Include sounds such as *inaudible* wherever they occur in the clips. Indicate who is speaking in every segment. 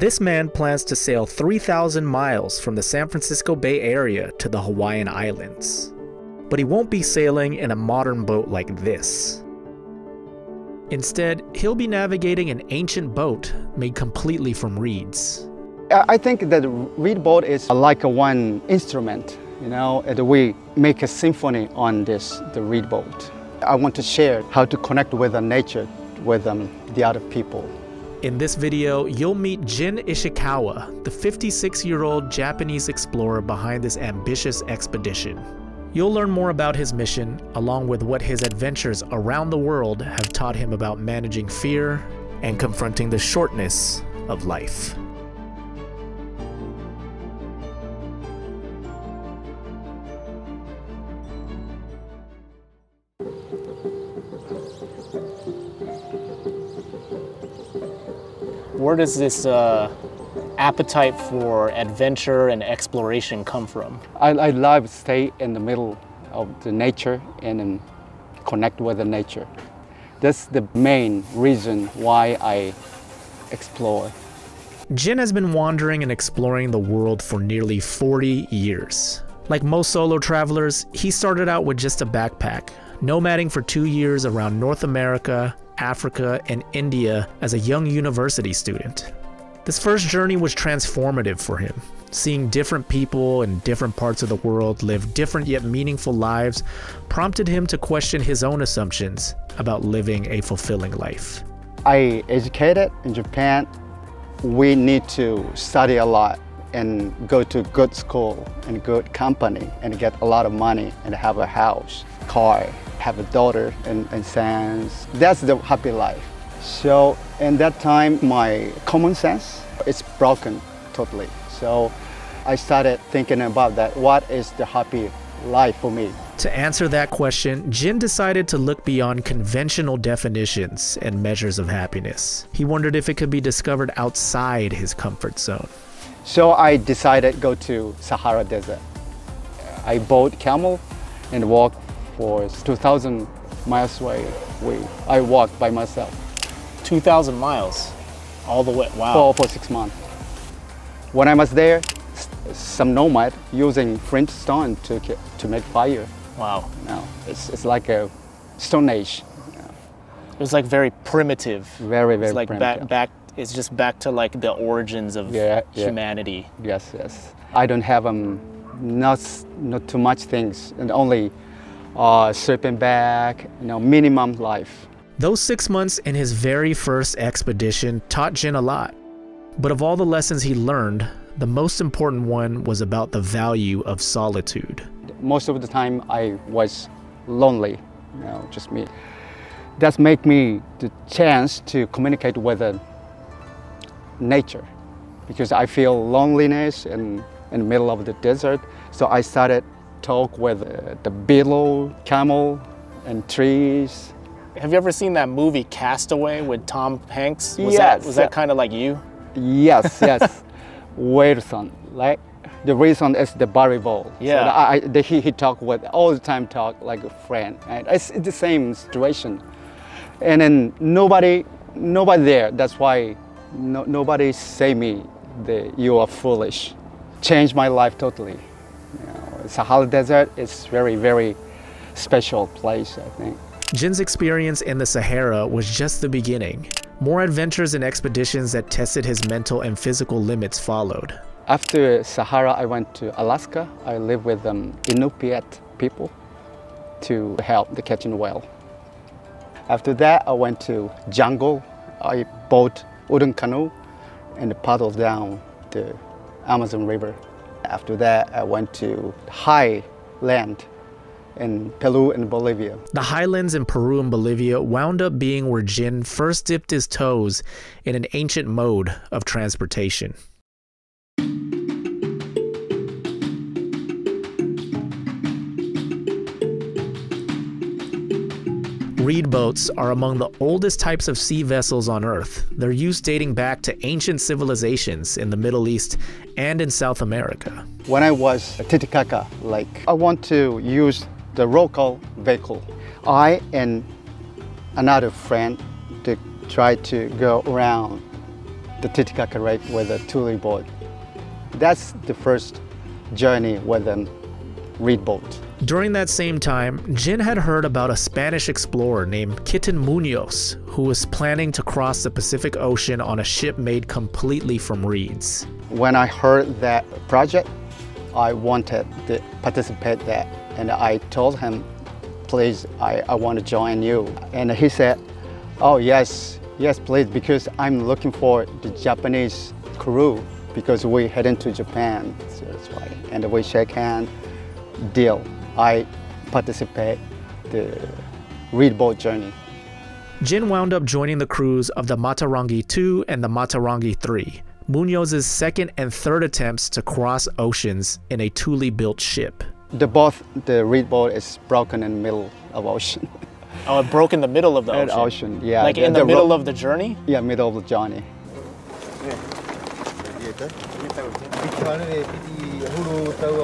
Speaker 1: This man plans to sail 3,000 miles from the San Francisco Bay Area to the Hawaiian Islands. But he won't be sailing in a modern boat like this. Instead, he'll be navigating an ancient boat made completely from reeds.
Speaker 2: I think that reed boat is like one instrument, you know, and we make a symphony on this, the reed boat. I want to share how to connect with the nature, with um, the other people.
Speaker 1: In this video, you'll meet Jin Ishikawa, the 56-year-old Japanese explorer behind this ambitious expedition. You'll learn more about his mission, along with what his adventures around the world have taught him about managing fear and confronting the shortness of life. Where does this uh, appetite for adventure and exploration come from?
Speaker 2: I, I love stay in the middle of the nature and connect with the nature. That's the main reason why I explore.
Speaker 1: Jin has been wandering and exploring the world for nearly 40 years. Like most solo travelers, he started out with just a backpack, nomading for two years around North America, Africa, and India as a young university student. This first journey was transformative for him. Seeing different people in different parts of the world live different yet meaningful lives prompted him to question his own assumptions about living a fulfilling life.
Speaker 2: I educated in Japan. We need to study a lot and go to good school and good company and get a lot of money and have a house, car, have a daughter and, and sons. That's the happy life. So in that time, my common sense is broken totally. So I started thinking about that. What is the happy life for me?
Speaker 1: To answer that question, Jin decided to look beyond conventional definitions and measures of happiness. He wondered if it could be discovered outside his comfort zone.
Speaker 2: So I decided go to Sahara Desert. I bought camel and walked for 2,000 miles away. I walked by myself.
Speaker 1: 2,000 miles? All the way, wow.
Speaker 2: For, for six months. When I was there, some nomad using flint stone to, to make fire.
Speaker 1: Wow.
Speaker 2: You know, it's, it's like a stone age.
Speaker 1: It was like very primitive.
Speaker 2: Very, very
Speaker 1: it's like
Speaker 2: primitive.
Speaker 1: back, back, it's just back to like the origins of
Speaker 2: yeah,
Speaker 1: humanity.
Speaker 2: Yeah. Yes, yes. I don't have um, not, not too much things and only uh, sleeping bag, you know, minimum life.
Speaker 1: Those six months in his very first expedition taught Jin a lot. But of all the lessons he learned, the most important one was about the value of solitude.
Speaker 2: Most of the time I was lonely, you know, just me. That made me the chance to communicate with nature because I feel loneliness in, in the middle of the desert. So I started talk with uh, the beetle, camel, and trees.
Speaker 1: Have you ever seen that movie Castaway with Tom Hanks? Was
Speaker 2: yes.
Speaker 1: That, was that kind of like you?
Speaker 2: Yes, *laughs* yes. Wilson, like the reason is the Barry Ball.
Speaker 1: Yeah.
Speaker 2: So I, the, he, he talk with all the time talk like a friend. And it's, it's the same situation. And then nobody, nobody there. That's why no, nobody say me that you are foolish. Changed my life totally. You know, Sahara Desert is very, very special place, I think.
Speaker 1: Jin's experience in the Sahara was just the beginning. More adventures and expeditions that tested his mental and physical limits followed.
Speaker 2: After Sahara, I went to Alaska. I lived with um, Inupiat people to help the catching whale. After that, I went to jungle. I bought wooden canoe and paddled down the Amazon River. After that, I went to high land in Peru and Bolivia.
Speaker 1: The highlands in Peru and Bolivia wound up being where Jin first dipped his toes in an ancient mode of transportation. Reed boats are among the oldest types of sea vessels on Earth, their use dating back to ancient civilizations in the Middle East and in South America.
Speaker 2: When I was at Titicaca Lake, I want to use the local vehicle. I and another friend to try to go around the Titicaca Lake with a tule boat. That's the first journey with a reed boat.
Speaker 1: During that same time, Jin had heard about a Spanish explorer named Kitín Munoz who was planning to cross the Pacific Ocean on a ship made completely from reeds.
Speaker 2: When I heard that project, I wanted to participate that and I told him, please, I, I want to join you. And he said, oh yes, yes please, because I'm looking for the Japanese crew because we're heading to Japan, so that's why. And we shake hand, deal. I participate the reed boat journey.
Speaker 1: Jin wound up joining the crews of the Mata Rangi 2 and the Mata Rangi 3, Munoz's second and third attempts to cross oceans in a tule-built ship.
Speaker 2: The both the reed boat is broken in the middle of ocean. *laughs*
Speaker 3: Oh, it broke in the middle of the ocean.
Speaker 2: ocean, yeah.
Speaker 3: Like in the,
Speaker 2: ro-
Speaker 3: middle of the journey?
Speaker 2: yeah, middle of the journey.
Speaker 4: Tahu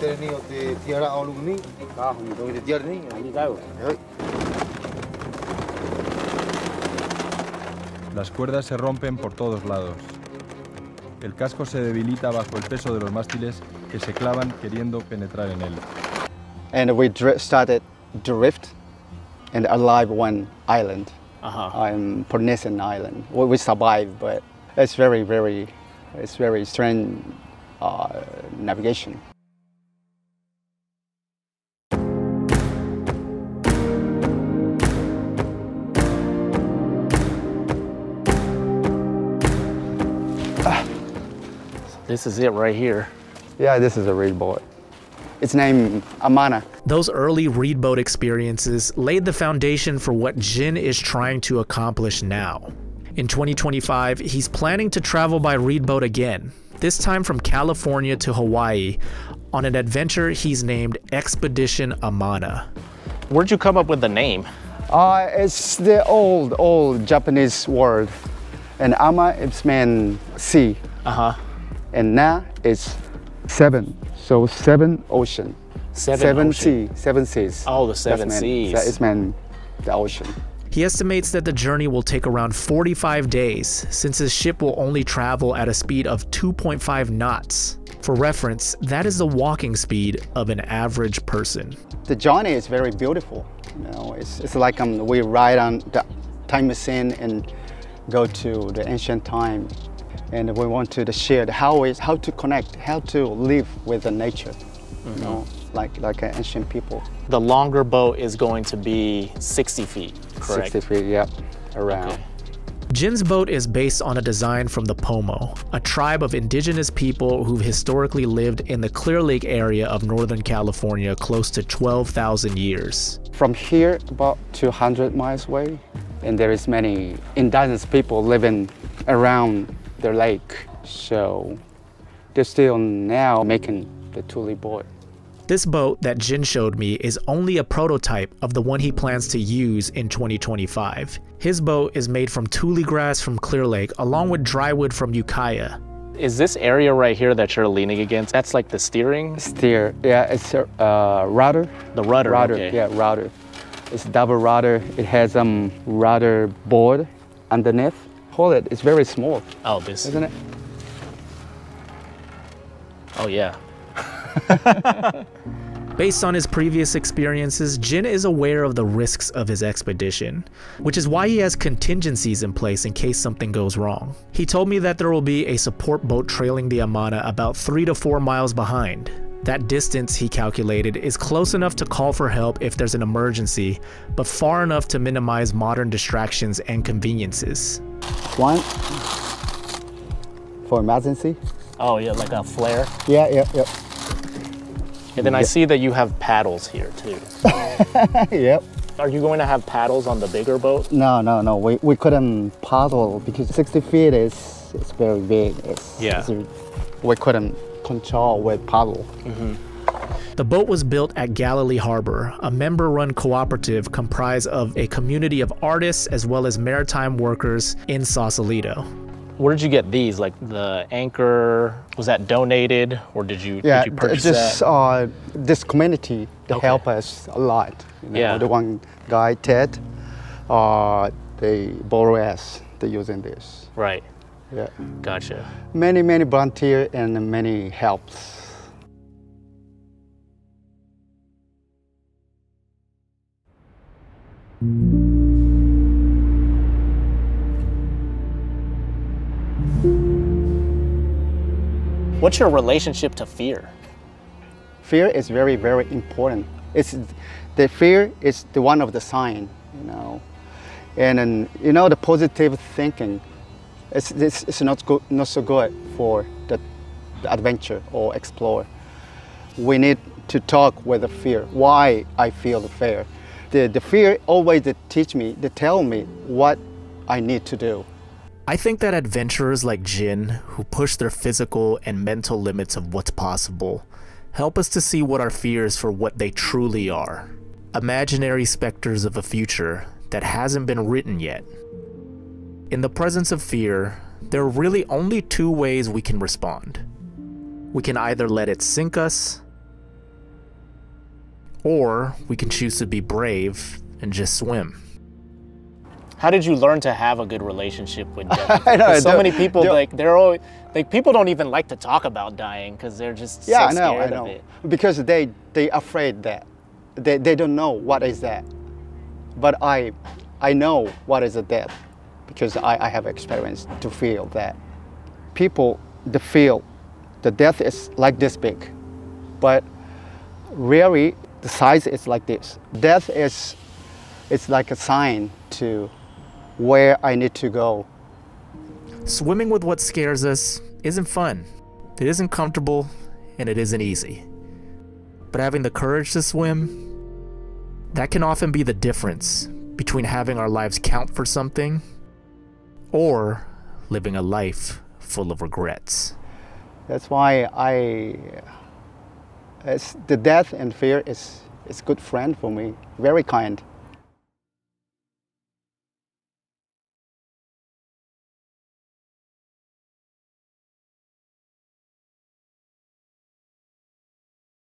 Speaker 4: terni te tiara ni, te tiara ni, tahu.
Speaker 5: Las cuerdas se rompen por todos lados. El casco se debilita bajo el peso de los mástiles que se clavan queriendo penetrar en él.
Speaker 2: And we started drift and arrive one island. I'm Polynesian island. We, we survived, but it's very, very, it's very strange uh, Uh, navigation.
Speaker 3: This is it right here.
Speaker 2: Yeah, this is a reed boat. It's named Amana.
Speaker 1: Those early reed boat experiences laid the foundation for what Jin is trying to accomplish now. In 2025, he's planning to travel by reed boat again, this time from California to Hawaii, on an adventure he's named Expedition Amana.
Speaker 3: Where'd you come up with the name?
Speaker 2: Uh, it's the old, old Japanese word. And Ama, it's mean sea.
Speaker 3: Uh huh.
Speaker 2: And Na is seven. So seven ocean.
Speaker 3: Seven ocean.
Speaker 2: sea, seven seas.
Speaker 3: Oh, the
Speaker 2: That's
Speaker 3: seven
Speaker 2: meant-
Speaker 3: seas.
Speaker 2: That is meant the ocean.
Speaker 1: He estimates that the journey will take around 45 days, since his ship will only travel at a speed of 2.5 knots. For reference, that is the walking speed of an average person.
Speaker 2: The journey is very beautiful. You know, it's, it's like um, we ride on the time machine and go to the ancient time. And we want to share how is how to connect, how to live with the nature. You know, like like ancient people.
Speaker 3: The longer boat is going to be 60 feet, correct?
Speaker 2: 60 feet, yep, around.
Speaker 3: Okay.
Speaker 1: Jin's boat is based on a design from the Pomo, a tribe of indigenous people who've historically lived in the Clear Lake area of Northern California close to 12,000 years.
Speaker 2: From here, about 200 miles away, and there is many indigenous people living around the lake. So they're still now making the Tule boat.
Speaker 1: This boat that Jin showed me is only a prototype of the one he plans to use in 2025. His boat is made from tule grass from Clear Lake along with drywood from Ukiah.
Speaker 3: Is this area right here that you're leaning against? That's like the steering,
Speaker 2: Steer, yeah, it's a uh, rudder.
Speaker 3: the rudder.
Speaker 2: Rudder,
Speaker 3: okay.
Speaker 2: yeah, rudder. It's double rudder. It has um rudder board underneath. Hold it, it's very small,
Speaker 3: Oh, this.
Speaker 2: isn't it?
Speaker 3: Oh, yeah. *laughs*
Speaker 1: Based on his previous experiences, Jin is aware of the risks of his expedition, which is why he has contingencies in place in case something goes wrong. He told me that there will be a support boat trailing the Amana about 3 to 4 miles behind. That distance, he calculated, is close enough to call for help if there's an emergency, but far enough to minimize modern distractions and conveniences.
Speaker 2: One for emergency.
Speaker 3: Oh, yeah, like a flare.
Speaker 2: Yeah, yeah, yeah.
Speaker 3: And then I see that you have paddles here too. *laughs*
Speaker 2: yep.
Speaker 3: Are you going to have paddles on the bigger boat?
Speaker 2: No, no, no. We, we couldn't paddle because 60 feet is it's very big. It's,
Speaker 3: Yeah.
Speaker 2: it's- we couldn't control with paddle. Mm-hmm.
Speaker 1: The boat was built at Galilee Harbor, a member run cooperative comprised of a community of artists as well as maritime workers in Sausalito.
Speaker 3: Where did you get these? Like the anchor, was that donated or did you,
Speaker 2: Yeah,
Speaker 3: did you purchase
Speaker 2: this
Speaker 3: that?
Speaker 2: uh, this community they
Speaker 3: Okay.
Speaker 2: help us a lot. You know,
Speaker 3: Yeah.
Speaker 2: The one guy Ted, uh, they borrow us. They using this.
Speaker 3: Right.
Speaker 2: Yeah.
Speaker 3: Gotcha.
Speaker 2: Many, many volunteer and many helps.
Speaker 3: What's your relationship to fear?
Speaker 2: Fear is very, very important. It's the fear is the one of the sign, you know, and then, you know the positive thinking. It's, it's, it's not good, not so good for the, the adventure or explore. We need to talk with the fear. Why I feel the fear. The, the fear always teach me, they tell me what I need to do.
Speaker 1: I think that adventurers like Jin, who push their physical and mental limits of what's possible, help us to see what our fears for what they truly are imaginary specters of a future that hasn't been written yet. In the presence of fear, there are really only two ways we can respond. We can either let it sink us, or we can choose to be brave and just swim.
Speaker 3: How did you learn to have a good relationship with *laughs* death?
Speaker 2: I know,
Speaker 3: so many people
Speaker 2: don't-
Speaker 3: like they're always like people don't even like to talk about dying because they're just
Speaker 2: Yeah,
Speaker 3: so
Speaker 2: I know, I know.
Speaker 3: it.
Speaker 2: Because they they afraid that they, they don't know what is that. But I I know what is a death because I, I have experience to feel that. People the feel the death is like this big, but really the size is like this. Death is it's like a sign to where I need to go.
Speaker 1: Swimming with what scares us isn't fun. It isn't comfortable, and it isn't easy. But having the courage to swim, that can often be the difference between having our lives count for something or living a life full of regrets.
Speaker 2: That's why I, it's, the death and fear is, is good friend for me, very kind.